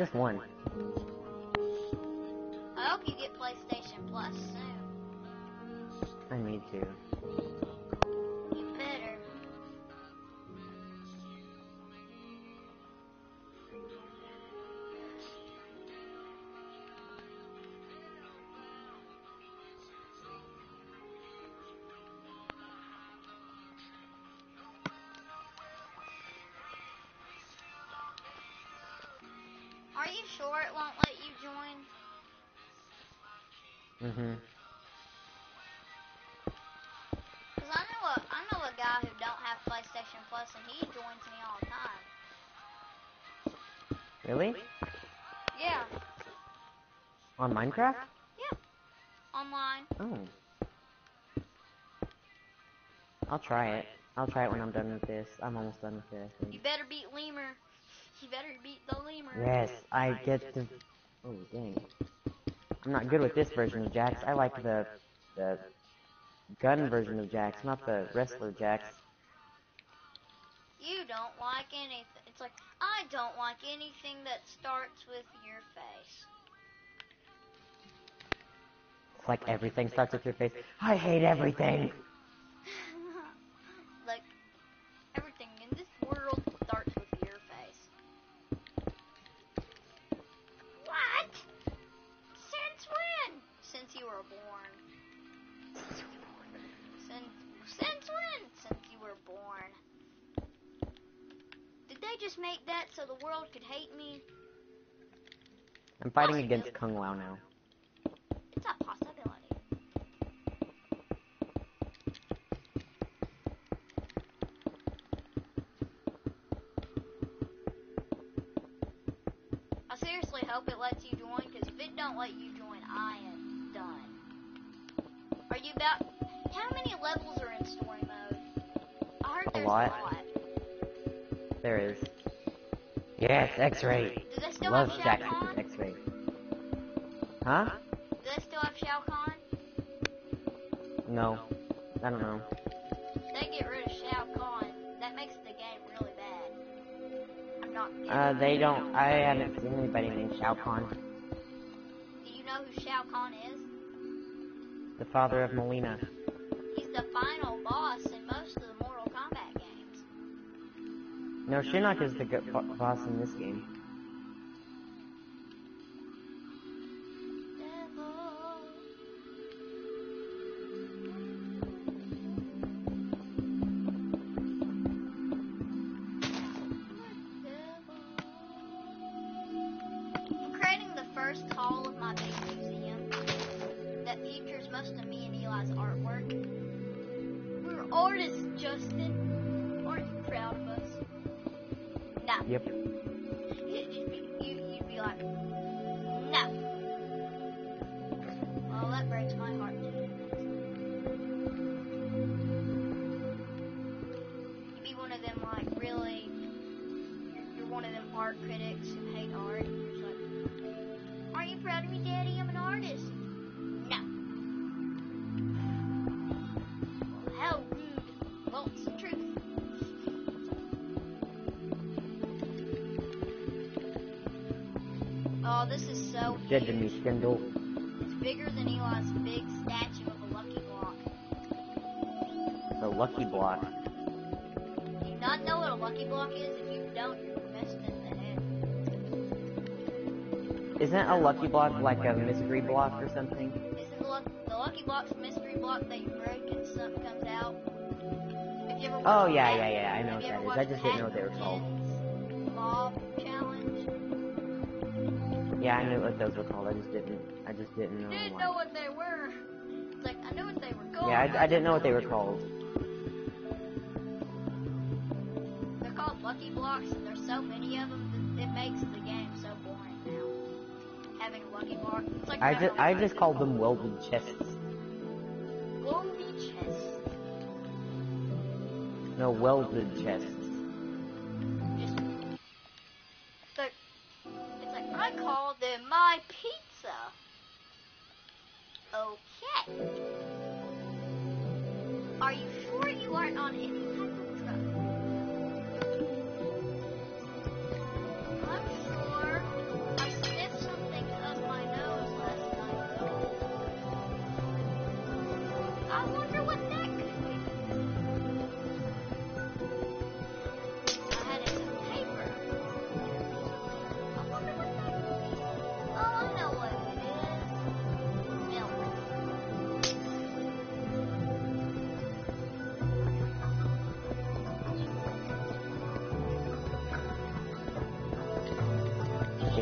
Just won. I hope you get PlayStation Plus soon. I need to. Sure it won't let you join? Mm-hmm. Cause I know a I know a guy who don't have PlayStation Plus and he joins me all the time. Really? Yeah, On Minecraft? yeah. Online. Oh. I'll try it. I'll try it when I'm done with this. I'm almost done with this. You better beat Lemur. You better beat the Lemur. Yes, I get the... Oh dang! I'm not good with this version of Jax. I like the the gun version of Jax, not the wrestler Jax. You don't like anything. It's like I don't like anything that starts with your face. It's like everything starts with your face. I hate everything. like everything in this world just make that so the world could hate me? I'm fighting against Kung Lao now. It's a possibility. I seriously hope it lets you join, because if it don't let you join, I am done. Are you about... How many levels are in story mode? I heard A there's lot. a lot. There is. Yes, X-ray. Do they still Love have Shao Kahn? with X-ray. Huh? Do they still have Shao Kahn? No. I don't know. They get rid of Shao Kahn. That makes the game really bad. I'm not. Uh, they don't. I haven't seen anybody named Shao Kahn, Do you know who Shao Kahn is? the father of Mileena. He's the final boss in most of No, Shinnok is the go- bo- boss in this game. Art critics who hate art. Like, are you proud of me, Daddy? I'm an artist. No. Well, how rude. Well, it's the truth. Oh, this is so Dead to me, Skindle. It's bigger than Eli's big statue of a lucky block. The lucky block. Do you not know what a lucky block is? If you don't, you're messed in the head. Isn't a lucky block like a mystery block or something? Isn't the, luck- the lucky block's mystery block that you break and something comes out? You Oh, yeah, yeah, yeah, I know what that is. I just didn't know what they were called. Mob challenge. Yeah, I knew what those were called. I just didn't. I just didn't know. Didn't what- know what they were. It's like I knew what they were called. Yeah, I, I didn't know what they were called. They're called lucky blocks, and there's so many of them that it makes the game so boring. Having a lucky it's like I just I just called them welded chests. Goldy chest. No, welded chests.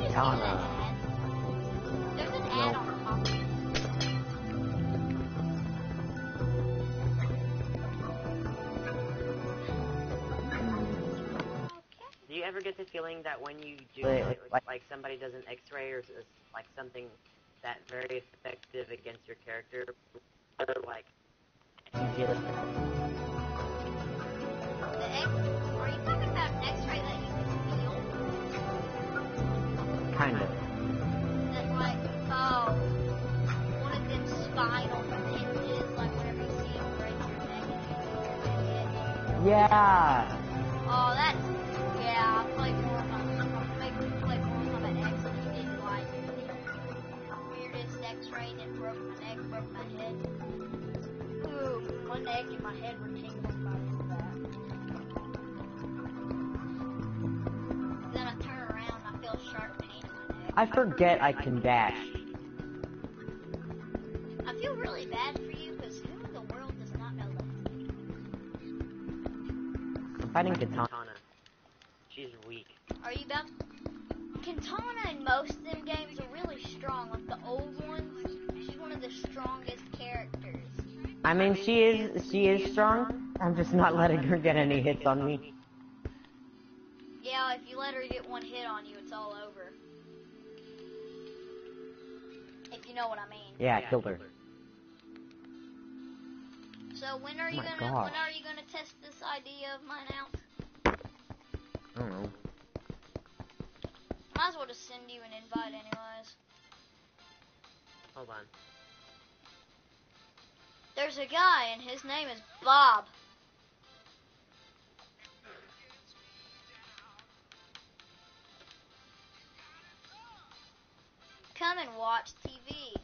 Kitana. There's an No. ad on Poppy. Do you ever get the feeling that when you do, Wait, like, like- like somebody does an X-ray or like something that very effective against your character, or like Realistic. The X, are you talking about Of. That like, oh, one of them spinal hinges, like whenever you see him break your neck and you feel your head. Yeah. Oh, that's yeah. I played Mortal Kombat. I played played Mortal X and he did like the weirdest X-ray and it broke my neck, broke my head. Ooh, my neck and my head were tingling I forget I can dash. I feel really bad for you because who in the world does not know that? I'm fighting Kitana. Kitana. She's weak. Are you about? Kitana in most of them games are really strong. Like the old ones, she's one of the strongest characters. I mean, she is she is strong. I'm just not letting her get any hits on me. Yeah, if you let her get one hit on you, it's all over. Know what I mean. Yeah, I killed her. So when are oh you Oh my gonna gosh. when are you gonna test this idea of mine out? I don't know. Might as well just send you an invite anyways. Hold on. There's a guy and his name is Bob. Come and watch TV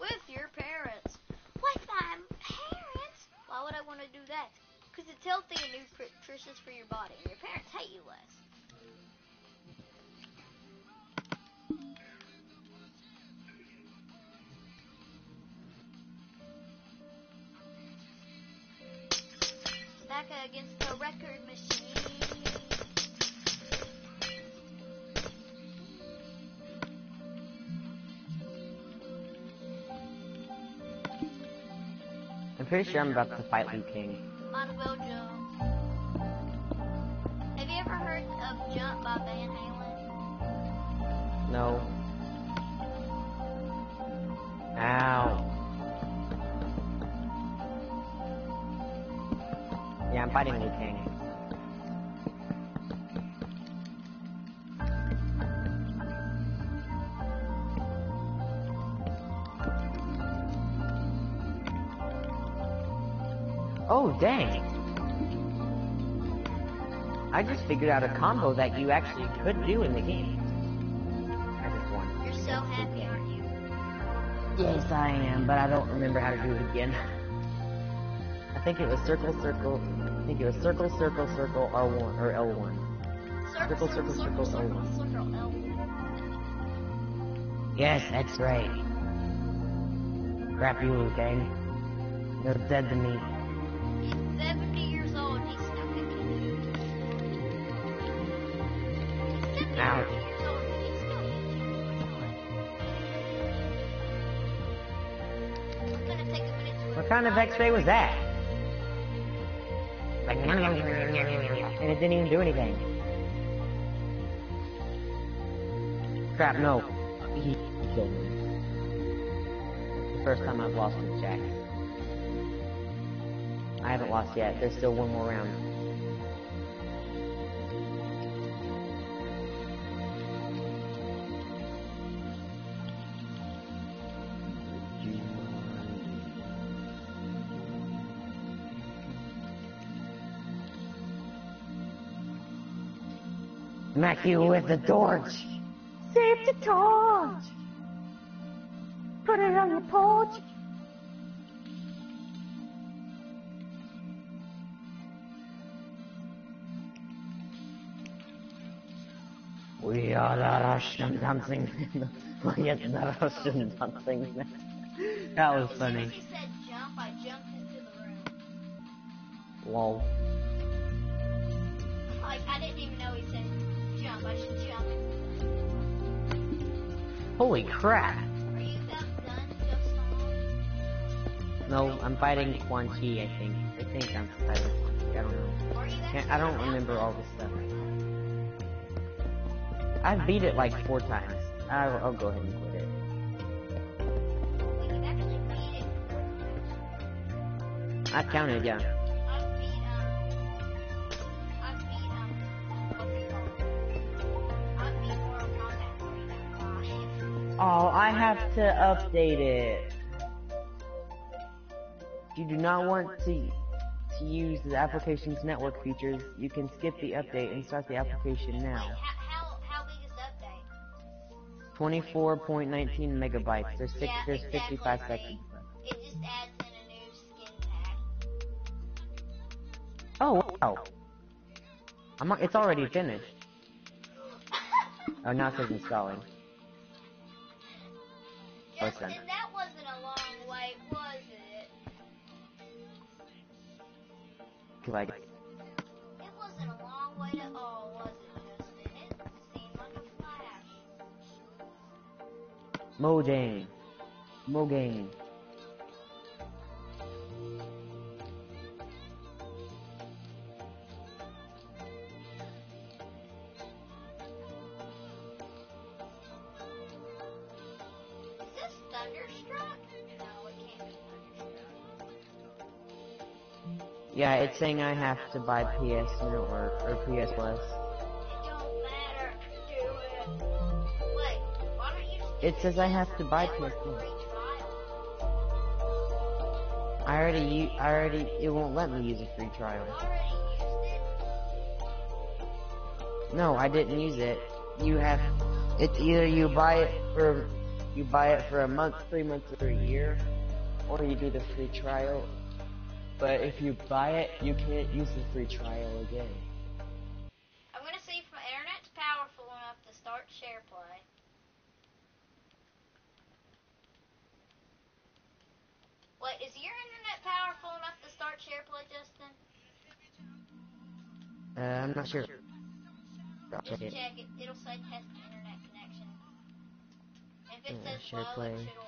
with your parents. With my parents? Why would I want to do that? Because it's healthy and nutritious for your body, and your parents hate you less. Back against the record machine. Pretty sure I'm about to fight Liu Kang. Might as jump. Have you ever heard of Jump by Van Halen? No. Ow. Yeah, I'm fighting Liu Kang. Oh, dang. I just figured out a combo that you actually could do in the game. I just won. You're so happy, aren't you? Yes, I am, but I don't remember how to do it again. I think it was circle, circle. I think it was circle, circle, circle, R1 or L1. Circle, circle, circle, circle, circle, L. Yes, that's right. Crap you, Kang. You're dead to me. To What kind of X-ray was that? Like, and it didn't even do anything. Crap, no. He, he killed me. The first time I've lost with Jack. I haven't lost yet. There's still one more round. Smack you with the torch. Save the torch. Put it on the porch. We are the Russian dancing men. We are the Russian dancing men. That was funny. as he said jump, I jumped into the room. Lol. Like, I didn't even know he said Holy crap! No, I'm fighting Quan Chi, I think. I think I'm fighting Quan. I don't know. I don't remember all the stuff. I've beat it like four times. I'll, I'll go ahead and quit it. I counted, yeah. Oh, I have to update it. If you do not want to to use the application's network features, you can skip the update and start the application now. how, how, how big is the update? 24.19 megabytes. There's six. Yeah, There's exactly. 55 seconds. left. It just adds in a new skin pack. Oh wow. I'm. It's already finished. Oh, now it says installing. That? that wasn't a long wait, was it? Like, It wasn't a long wait at all, was it, Justin? It seemed like a flash. Mojang. Mojang. Is Yeah, it's saying I have to buy PS or PS Plus. It says I have to buy PS Plus. I already, I already, it won't let me use a free trial. No, I didn't use it. You have, it's either you buy it for, you buy it for a month, three months, or a year, or you do the free trial. But if you buy it, you can't use the free trial again. I'm gonna see if my internet's powerful enough to start share play. Wait, is your internet powerful enough to start share play, Justin? Uh, I'm not sure. I'll Just check it. check it. It'll say test internet connection. If it says share low, play. it should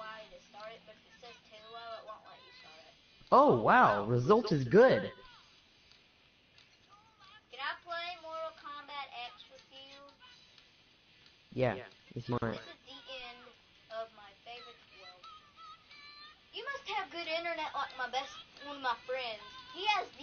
Oh wow, result is good. Can I play Mortal Kombat X with you? Yeah, if you want. This is the end of my favorite world. You must have good internet like my best, one of my friends. He has the